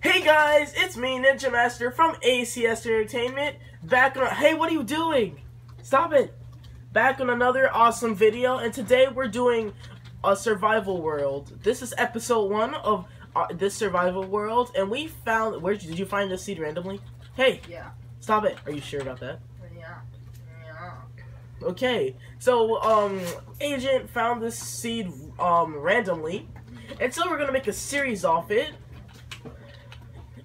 Hey guys, it's me, Ninja Master from ACS Entertainment. Back on. Hey, what are you doing? Stop it! Back on another awesome video, and today we're doing a survival world. This is episode one of uh, this survival world, and we found. Where did you find this seed randomly? Hey, Yeah. stop it! Are you sure about that? Yeah. Yeah. Okay, so um, Agent found this seed um randomly, and so we're gonna make a series off it.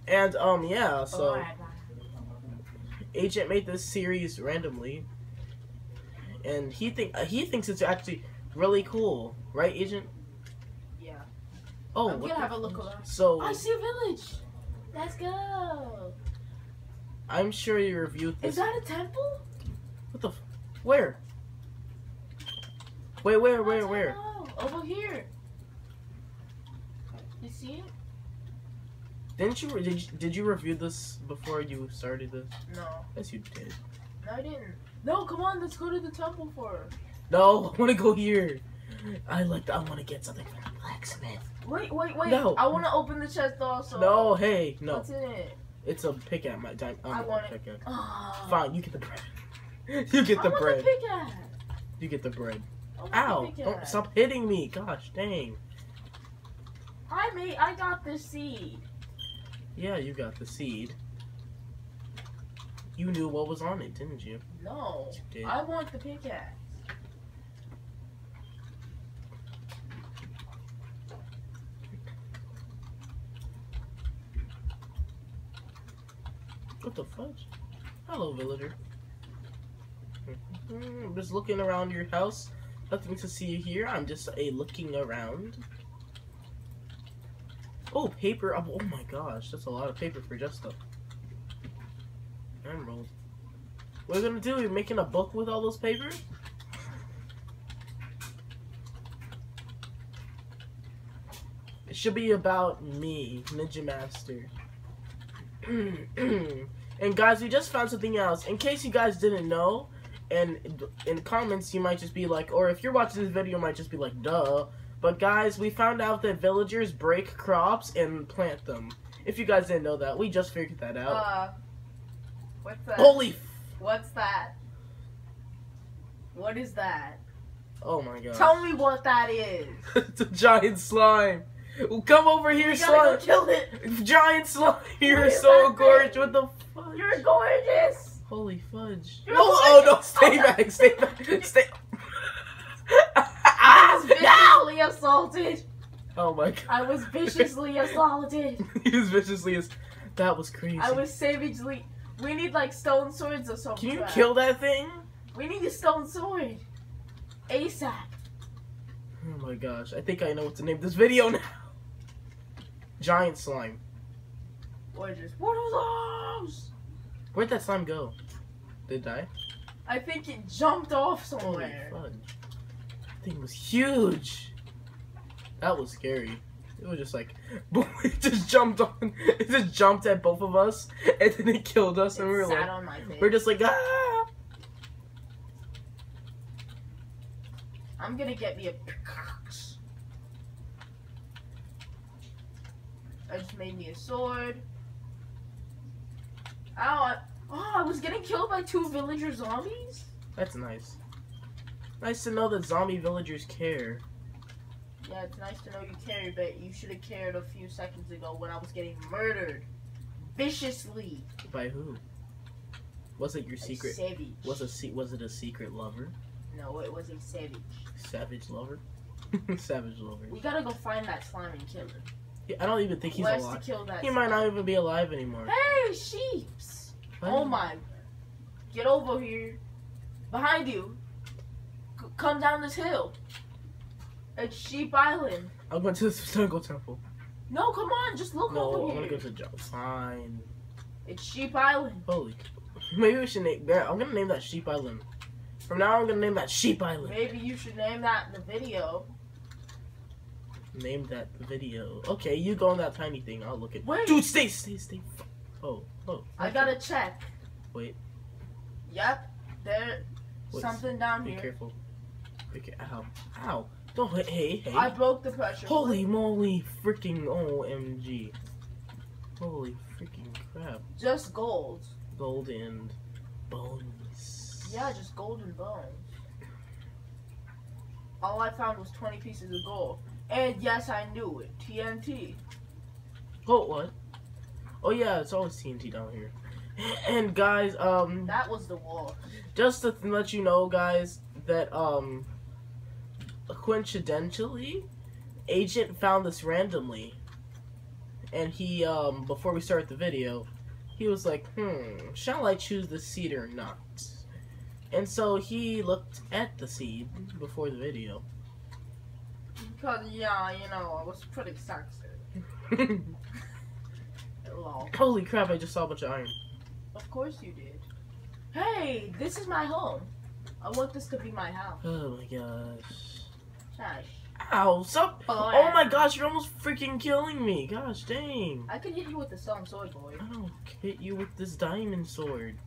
And um, yeah, so Alright. Agent made this series randomly, and he think uh, he thinks it's actually really cool, right, Agent? Yeah. Oh, I'm gonna have a look around. So I see a village. Let's go. I'm sure you reviewed this. Is that a temple? what the? F- where? Wait, where, where, where? Over here. You see it? Didn't you did you, did you review this before you started this? No. Yes, you did. No, I didn't. No, come on. Let's go to the temple for. No, I want to go here. I like. I want to get something from the blacksmith. Wait, wait, wait. No. I want to open the chest also. No, hey, no. What's in it? It's a pickaxe. My time. I Um, want it. pickaxe. Oh. Fine, you get the bread. you get the I want bread. the pickaxe. You get the bread. Want Ow! the Don't stop hitting me. Gosh, dang. I made. I got the seed. Yeah, you got the seed. You knew what was on it, didn't you? No. You did. I want the pickaxe. What the fudge? Hello, villager. Mm-hmm. I'm just looking around your house. Nothing to see here. I'm just a looking around. Oh, paper. Oh, oh my gosh, that's a lot of paper for just a emerald. What are we gonna do? You're making a book with all those papers? It should be about me, Ninja Master. and guys, we just found something else. In case you guys didn't know, and in the comments you might just be like, or if you're watching this video, you might just be like, duh. But guys, we found out that villagers break crops and plant them. If you guys didn't know that, we just figured that out. Uh. What's that? Holy! What's that? What is that? oh my god! Tell me what that is. it's a giant slime. Come over here, go slime. kill it. Giant slime. You're so gorgeous. thing? What the fuck? You're gorgeous. Holy fudge. You're No, oh no, stay back, stay back, stay. Assaulted. Oh my god. I was viciously assaulted. he was viciously as. That was crazy. I was savagely. We need like stone swords or something. Can you kill that thing? We need a stone sword. ASAP. Oh my gosh, I think I know what to name this video now. Giant slime. Gorgeous. What are those? Where'd that slime go? Did it die? I think it jumped off Holy somewhere. fudge. That thing was huge. That was scary. It was just like, boom, it just jumped on, it just jumped at both of us, and then it killed us, It and we were like, on my face. we're just like, ah! I'm gonna get me a pickaxe. I just made me a sword. Ow! I, oh, I was getting killed by two villager zombies. That's nice. Nice to know that zombie villagers care. Yeah, it's nice to know you care, but you should have cared a few seconds ago when I was getting murdered viciously. By who? Was it your A secret? savage. Was a se- was it a secret lover? No, it was a savage. Savage lover? Savage lover. We gotta go find that slime and kill him. Yeah, I don't even think he's to alive. kill that He might not even be alive anymore. Hey, sheeps! Oh my. Get over here. Behind you. C- come down this hill. It's Sheep Island. I'm going to the Jungle Temple. No, come on. Just look No, over I'm gonna go to Jungle. Fine. It's Sheep Island. Holy. Maybe we should name. Yeah, I'm gonna name that Sheep Island. From now, on, I'm gonna name that Sheep Island. Maybe you should name that in the video. Name that video. Okay, you go on that tiny thing. I'll look at. Wait. Dude, stay, stay, stay. Oh, oh. I gotta check. Wait. Yep. There. Wait, Something down Be here. careful. Be ca- Ow. Ow. Don't hit. Hey, hey. I broke the pressure. Holy moly, freaking OMG. Holy freaking crap. Just gold. Gold and bones. Yeah, just gold and bones. All I found was 20 pieces of gold. And yes, I knew it. TNT. Oh, what? Oh, yeah, it's always TNT down here. And guys, um, That was the wall. just to let you know, guys, that um, coincidentally, Agent found this randomly, and he um, before we start the video, he was like, "Hmm, shall I choose the seed or not?" And so he looked at the seed before the video. Because, yeah, you know, I was pretty sexy. Holy crap! I just saw a bunch of iron. Of course you did. Hey, this is my home. I want this to be my house. Oh my gosh! Ow! Stop! Oh my gosh! You're almost freaking killing me! Gosh dang! I could hit you with the stone sword, boy. I'll hit you with this diamond sword.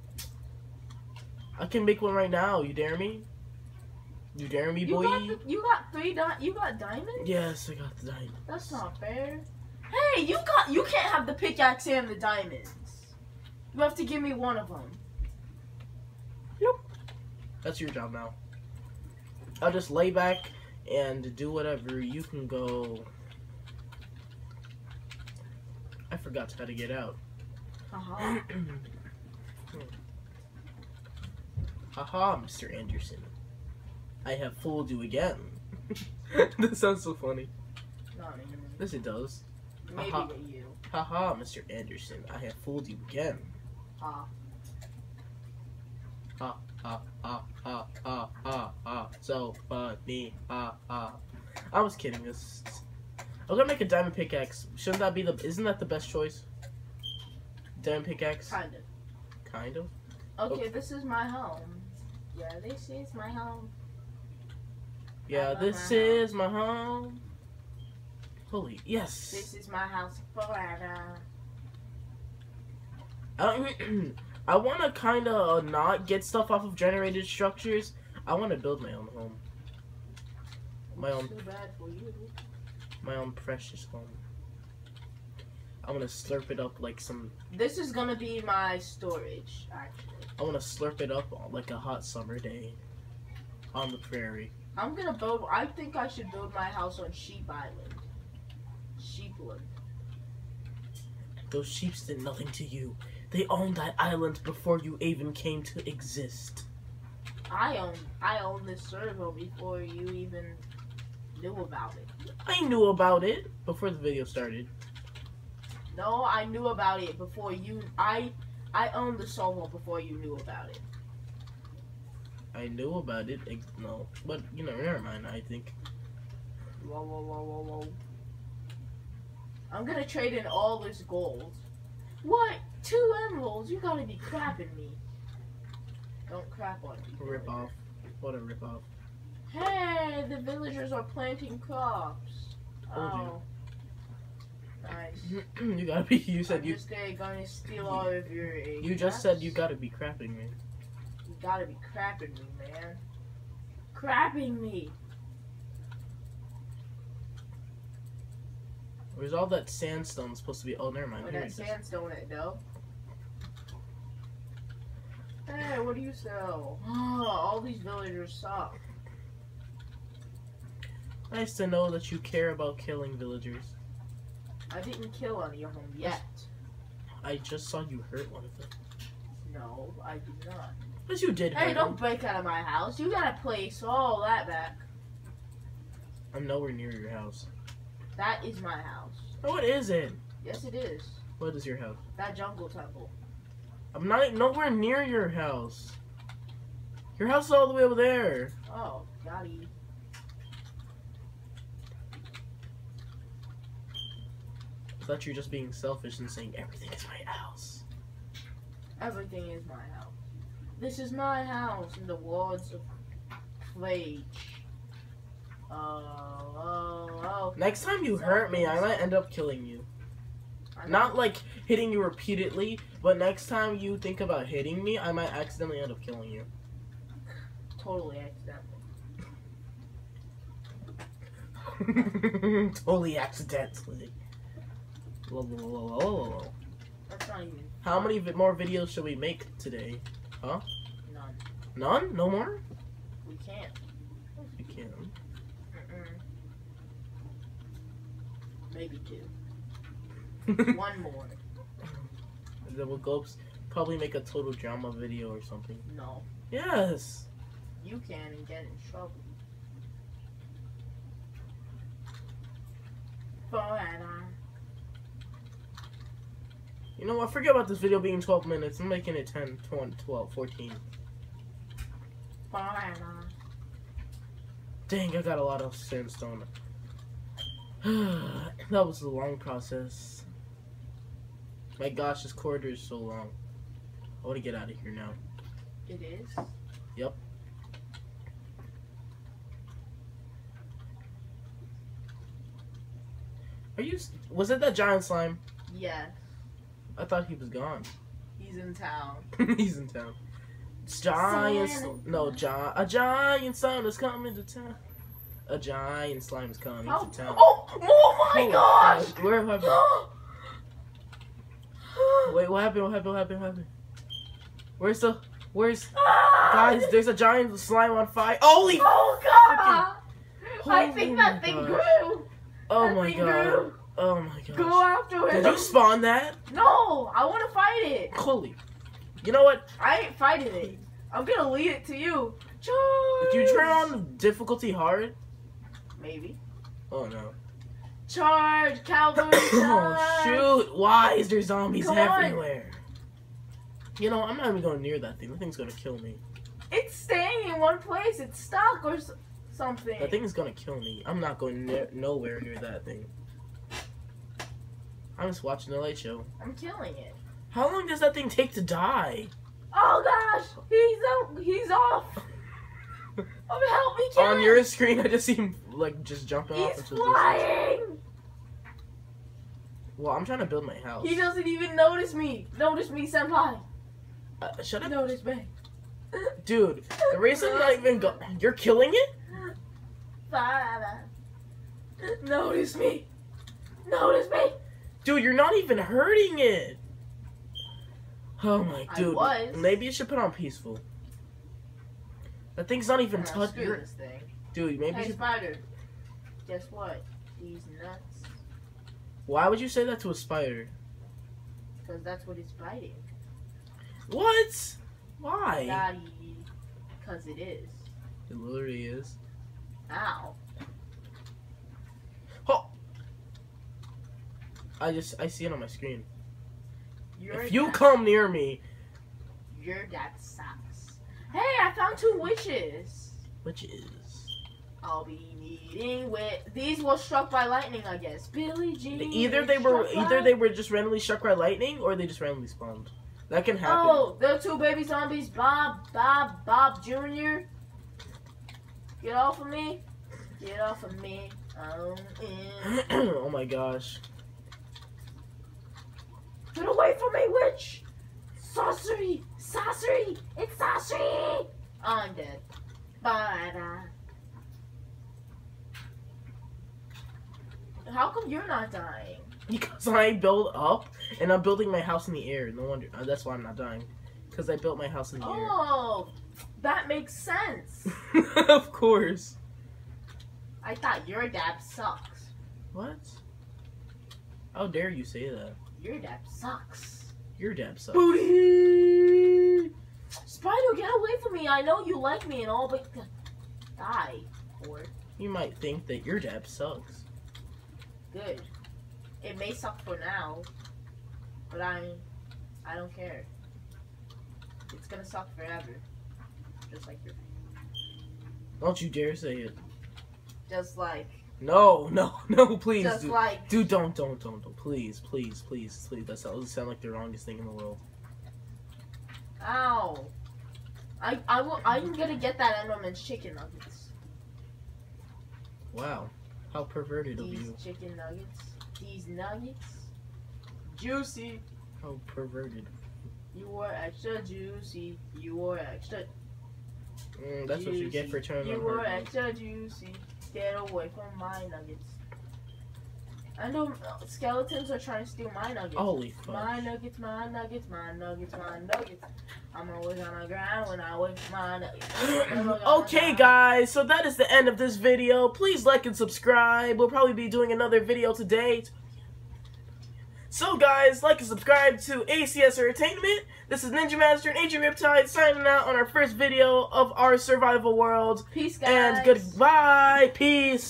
I can make one right now. You dare me? You dare me, You boy? got, the, you got three di- You got diamonds? Yes, I got the diamond. That's not fair. Hey, you got. You can't have the pickaxe and the diamonds. You have to give me one of them. That's your job now. I'll just lay back and do whatever. You can go. I forgot how to get out. Uh-huh. Haha, Mr. Anderson. I have fooled you again. that sounds so funny. Not even. Yes, it does. Maybe Uh-huh. you. Haha, Mr. Anderson. I have fooled you again. Ah. Ha ha ha ha ha ha ha. So funny. Ha ha. I was kidding. This. I was gonna make a diamond pickaxe. Shouldn't that be the? Isn't that the best choice? Diamond pickaxe. Kind of. Kind of. Okay, this is my home. Yeah, this is my home. Yeah, this my is my home. Holy yes. This is my house forever. I, want to kind of not get stuff off of generated structures. I want to build my own home, My own- Too bad for you. my own precious home. I want to slurp it up like some. This is gonna be my storage, actually. I want to slurp it up like a hot summer day on the prairie. I'm gonna build. I think I should build my house on Sheep Island. Sheepland. Those sheeps did nothing to you. They owned that island before you even came to exist. I own. I own this server before you even knew about it. I knew about it before the video started. No, I knew about it before you. I. I owned the server before you knew about it. I knew about it. No, but you know, never mind. I think. Whoa, whoa, whoa, whoa, whoa. I'm gonna trade in all this gold. What? Two emeralds? You gotta be crapping me. Don't crap on me. Rip off. What a rip off. Hey, the villagers are planting crops. Told you. Oh. Nice. you gotta be. You said I'm you. just gonna steal all of your eggs. You just said you gotta be crapping me. You gotta be crapping me, man. Crapping me. Where's all that sandstone supposed to be? Oh, never mind. Here that sandstone at though. Hey, what do you sell? Oh, all these villagers suck. Nice to know that you care about killing villagers. I didn't kill any of them yet. I just saw you hurt one of them. No, I did not. But you did Hey, don't him. break out of my house. You gotta place all that back. I'm nowhere near your house. That is my house. Oh, what is it? Yes, it is. What is your house? That jungle temple. I'm not nowhere near your house. Your house is all the way over there. Oh, got you. I thought you were just being selfish and saying everything is my house. Everything is my house. This is my house in the wards of Plage. Oh, oh, oh. Next time you hurt me, I might end up killing you. Not like hitting you repeatedly, but next time you think about hitting me, I might accidentally end up killing you. totally accidentally. totally accidentally. Lol, lol, lol. That's not even. How many vi- more videos should we make today? Huh? None. None? No more? We can't. We can. Maybe two. One more. then we'll go probably make a total drama video or something. No. Yes. You can and get in trouble. Forever. Uh. You know what? Forget about this video being 12 minutes. I'm making it 10, 20, 12, 14. Forever. Uh. Dang, I got a lot of sandstone. that was a long process. My gosh, this corridor is so long. I want to get out of here now. It is? Yep. Are you? Was it that giant slime? Yes. I thought he was gone. He's in town. He's in town. Giant, sl- no, gi- a giant slime is coming to town. A giant slime is coming Oh, to town. oh, oh my Holy gosh! crap. Where happened? Wait, what happened? What happened? What happened? What happened? Where's the? Where's? Guys, ah! there's a giant slime on fire. Holy! Oh god! I Holy think that thing gosh. grew. Oh that my god! grew. Oh my god. Go gosh! after Did you spawn that? No, I want to fight it. Holy! You know what? I ain't fighting it. I'm gonna lead it to you. Charge. Did you turn on difficulty hard? Maybe. Oh no! Charge, cavalry. oh shoot! Why is there zombies Come on. everywhere? You know, I'm not even going near that thing. That thing's gonna kill me. It's staying in one place. It's stuck or something. That thing is gonna kill me. I'm not going nowhere near that thing. I'm just watching the light show. I'm killing it. How long does that thing take to die? Oh gosh, he's up. He's off. Oh, help me, kill On him. your screen, I just see him like just jumping off He's the distance. flying. Well, I'm trying to build my house. He doesn't even notice me. Notice me, senpai. Uh, shut up, Notice me. dude. The reason not even go- you're killing it. Father. Notice me. Notice me. Dude, you're not even hurting it. Oh my dude. Maybe you should put on peaceful. That thing's not even Nah, touch screw your this thing. dude. Maybe Hey, should. spider. Guess what? He's nuts. Why would you say that to a spider? Because that's what he's biting. What? Why? Daddy. Because it is. It literally is. Ow. Oh. I just I see it on my screen. Your if you come near me, Your dad sucks. Hey, I found two witches. Witches. is I'll be meeting with these were struck by lightning, I guess. Billy Jean. either they were either by- they were just randomly struck by lightning or they just randomly spawned. That can happen. Oh, the two baby zombies, Bob, Bob, Bob Jr. Get off of me. Get off of me. Oh my gosh. Get away from me, witch! Sorcery! Sorcery! It's sorcery! I'm dead. Bye. How come you're not dying? Because I build up and I'm building my house in the air. No wonder uh, that's why I'm not dying. Because I built my house in the air. Oh, that makes sense. of course. I thought your dad sucks. What? How dare you say that? Your dad sucks. Your dad sucks. Booty! Spider, get away from me. I know you like me and all, but die. Or You might think that your dab sucks. good. It may suck for now, but I, I don't care. It's gonna suck forever, just like your, Don't you dare say it. just like, No, no, no, please, just dude. like. Dude, don't, don't, don't, don't. Please, please, please, please. That sounds sound like the wrongest thing in the world. Ow! I, I will. I'm gonna get that Enderman's chicken nuggets. Wow. How perverted of you. These you. chicken nuggets. These nuggets. Juicy. How perverted. You are extra juicy. You are extra. Mm, that's what you get for turning You on were her. extra juicy. Get away from my nuggets. I know uh, skeletons are trying to steal my nuggets. Holy fuck. My nuggets, my nuggets, my nuggets, my nuggets. I'm always on the ground when I with my nuggets. okay, guys, so that is the end of this video. Please like and subscribe. We'll probably be doing another video today. So, guys, like and subscribe to ACS Entertainment. This is Ninja Master and Agent Riptide signing out on our first video of our survival world. Peace, guys. And goodbye. Peace.